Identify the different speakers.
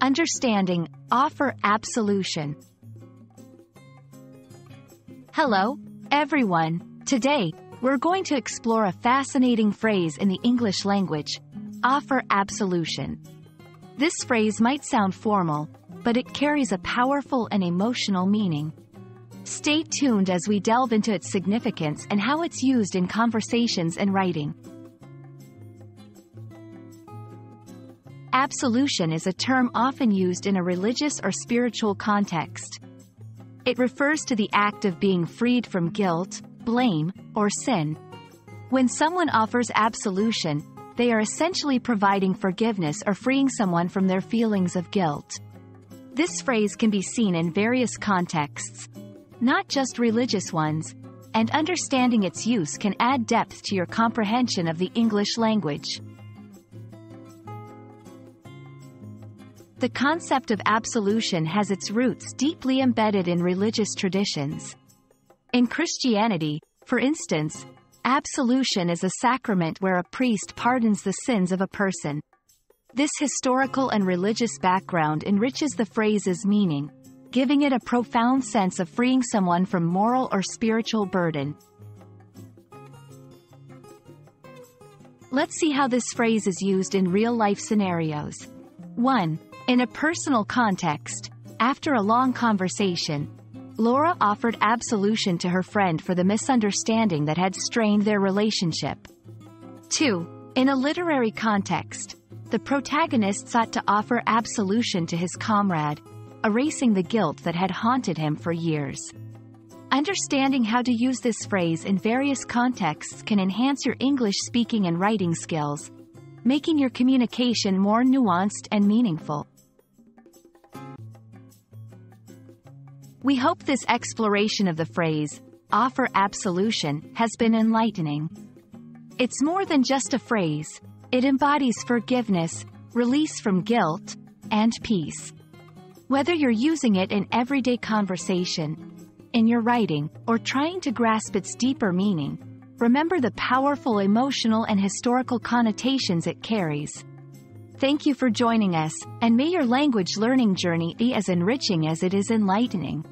Speaker 1: understanding, offer absolution. Hello, everyone. Today, we're going to explore a fascinating phrase in the English language, offer absolution. This phrase might sound formal, but it carries a powerful and emotional meaning. Stay tuned as we delve into its significance and how it's used in conversations and writing. Absolution is a term often used in a religious or spiritual context. It refers to the act of being freed from guilt, blame, or sin. When someone offers absolution, they are essentially providing forgiveness or freeing someone from their feelings of guilt. This phrase can be seen in various contexts, not just religious ones, and understanding its use can add depth to your comprehension of the English language. The concept of absolution has its roots deeply embedded in religious traditions. In Christianity, for instance, absolution is a sacrament where a priest pardons the sins of a person. This historical and religious background enriches the phrase's meaning, giving it a profound sense of freeing someone from moral or spiritual burden. Let's see how this phrase is used in real-life scenarios. 1. In a personal context, after a long conversation, Laura offered absolution to her friend for the misunderstanding that had strained their relationship. 2. In a literary context, the protagonist sought to offer absolution to his comrade, erasing the guilt that had haunted him for years. Understanding how to use this phrase in various contexts can enhance your English speaking and writing skills, making your communication more nuanced and meaningful. We hope this exploration of the phrase, offer absolution, has been enlightening. It's more than just a phrase, it embodies forgiveness, release from guilt, and peace. Whether you're using it in everyday conversation, in your writing, or trying to grasp its deeper meaning, remember the powerful emotional and historical connotations it carries. Thank you for joining us, and may your language learning journey be as enriching as it is enlightening.